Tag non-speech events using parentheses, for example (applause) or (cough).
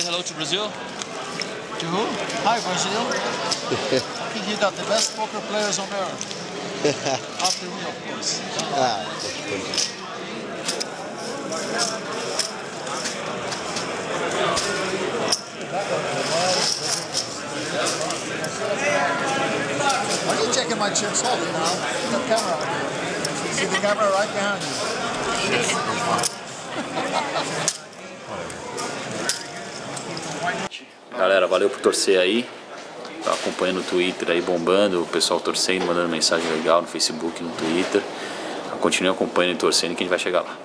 hello to Brazil? To who? Hi, Brazil. I think you got the best poker players on earth. (laughs) After me, of course. Ah, that's good. Are you checking my chips? Hold it now. The camera. See the camera right behind you. Galera, valeu por torcer aí. Tá acompanhando o Twitter aí bombando, o pessoal torcendo, mandando mensagem legal no Facebook, no Twitter. Continue acompanhando e torcendo que a gente vai chegar lá.